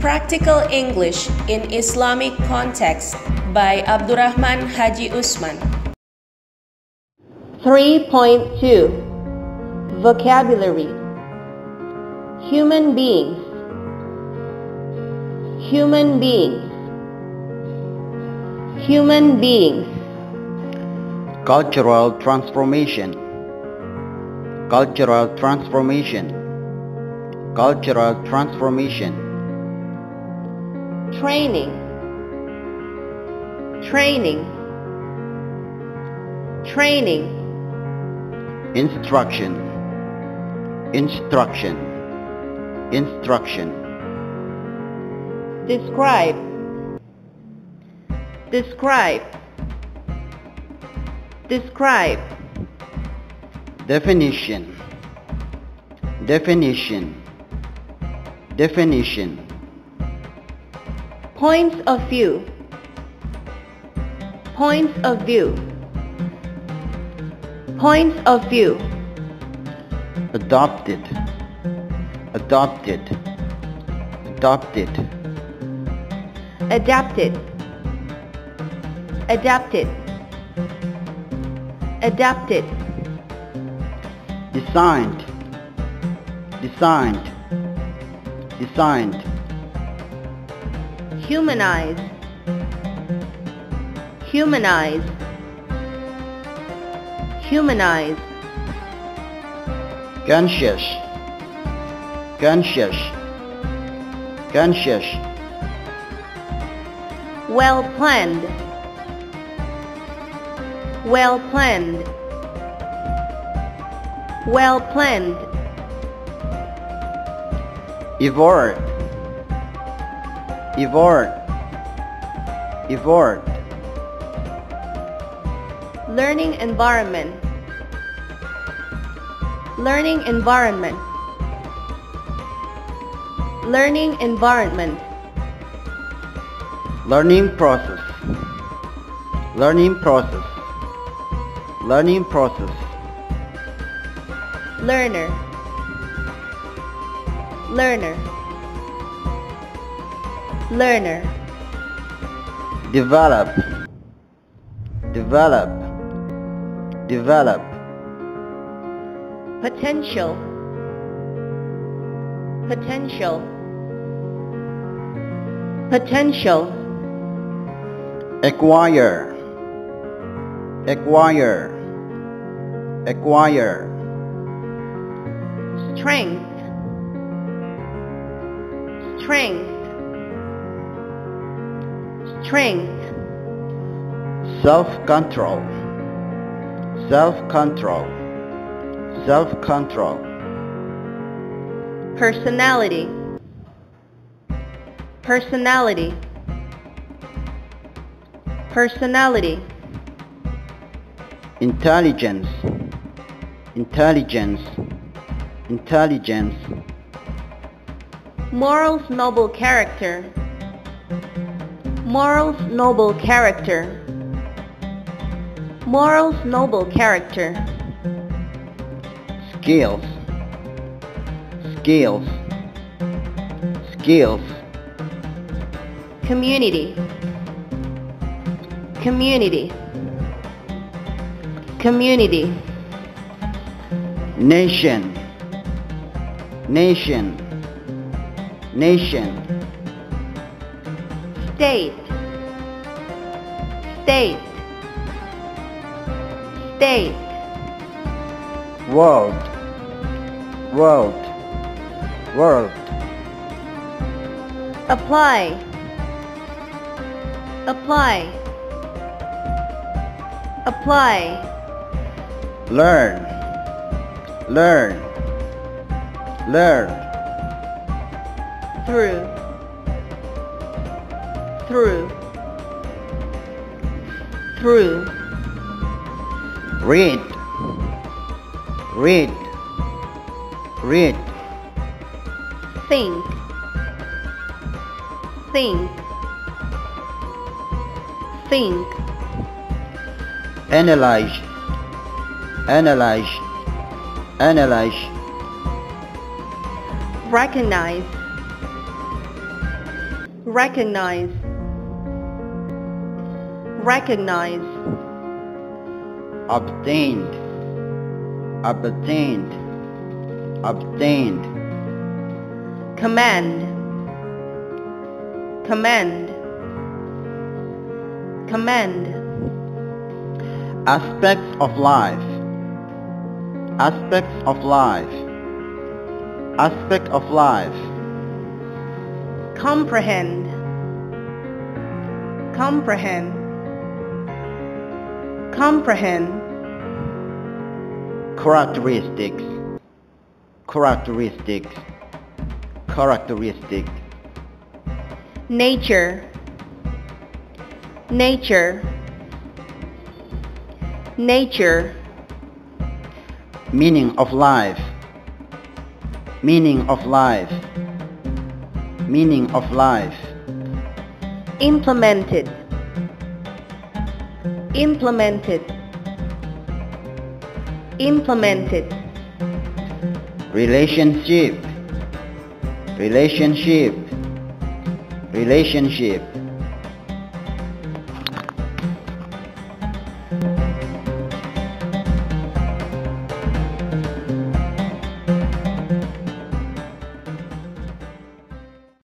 Practical English in Islamic Context by Abdurrahman Haji Usman. 3.2 Vocabulary Human beings Human beings Human beings Cultural transformation. Cultural transformation. Cultural transformation. Training Training Training Instruction. Instruction. Instruction. Describe Describe Describe Definition. Definition. Definition. Points of view Points of view Points of view Adopted. Adopted. Adopted. Adapted Adapted Adapted Designed. Designed. Designed. Humanize Humanize Humanize Conscious. Conscious. Conscious. Well planned Well planned Well planned Evolved. Evolved. Evolved. Learning environment Learning environment Learning environment Learning process. Learning process. Learning process. Learner Learner Learner Develop. Develop. Develop. Potential Potential Potential Acquire. Acquire. Acquire. Strength Strength Strength Self-control. Self-control. Self-control. Personality Personality Personality Intelligence. Intelligence. Intelligence. Morals noble character Morals noble character Morals noble character Skills. Skills. Skills. Community Community Community Nation. Nation. Nation. State State State World. World. World. Apply Apply Apply Learn. Learn. Learn. through through through Read. Read. Read. think think think Analyze. Analyze. Analyze. recognize recognize, recognize, obtained, obtained, obtained, command, command, command, aspects of life, aspects of life, aspect of life, comprehend, comprehend, comprehend, characteristics, characteristics, characteristic, nature, nature, nature, meaning of life, meaning of life, meaning of life, implemented, implemented, implemented, relationship, relationship, relationship,